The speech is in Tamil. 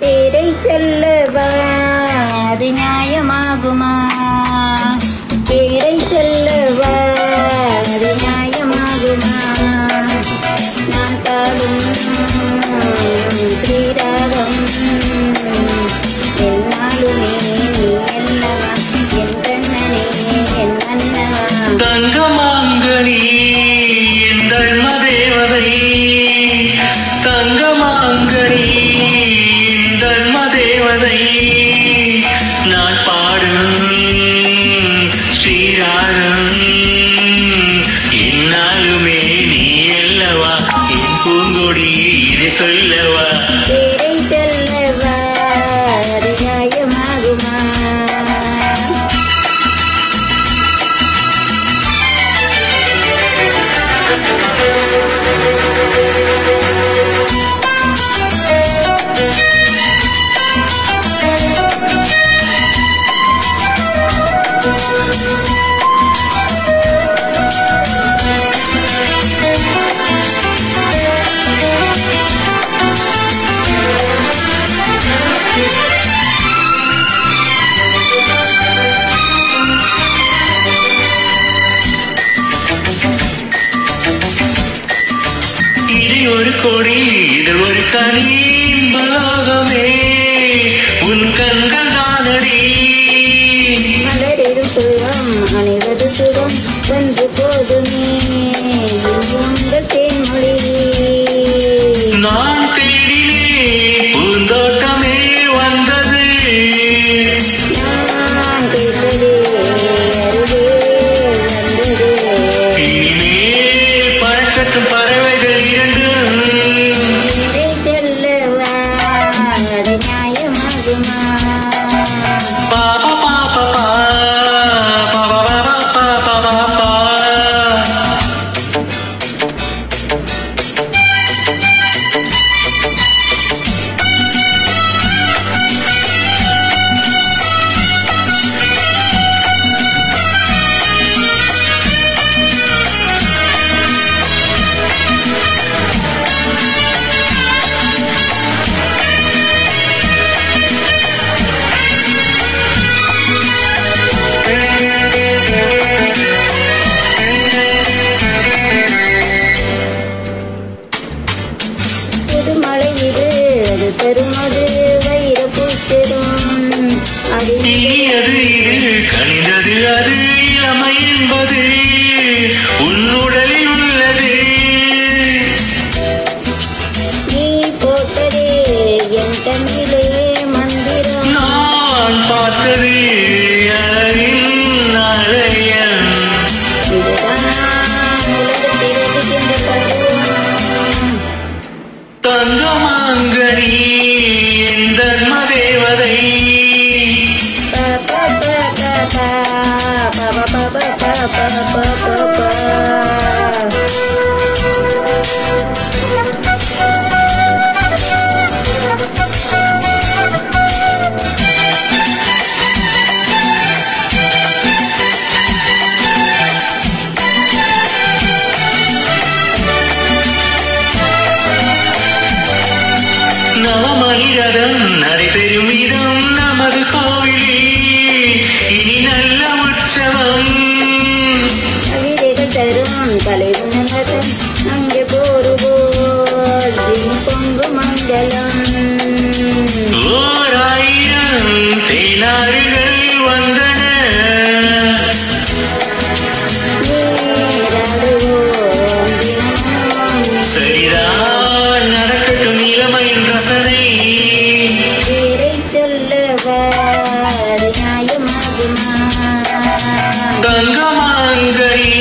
തിരൈ ചെല്ലവ അത് ന്യായമാകുമാ தேவதை நான் பாடும் ஸ்ரீராகம் என்னாலுமே நீ அல்லவா? என் பூங்கொடி இதை சொல்லவா? கரீம் உன் கண்கள் பெருமழை இது அது பெருமது வயிற பூத்திடும் அது அது இது கணிதது அது இளமை தங்கமாங்கனி என் தர்ம தேவதை பா பா பா பா பா பா பா பா பா நவமரிரதம் நடைபெறும் இடம் நமது கோவிலே. இனி நல்ல உற்சவம். தரும் தலைவனதும் அங்கே போருவோர். பொங்கு மங்களம். Don't come on.